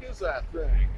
What is is that thing?